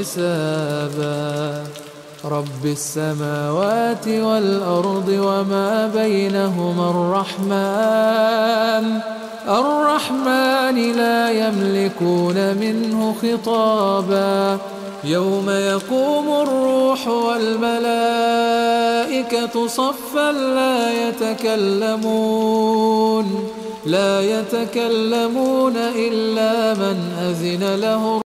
حسابا. رب السماوات والأرض وما بينهما الرحمن. الرحمن لا يملكون منه خطابا. يوم يقوم الروح والملائكة صفا لا يتكلمون. لا يتكلمون إلا من أذن له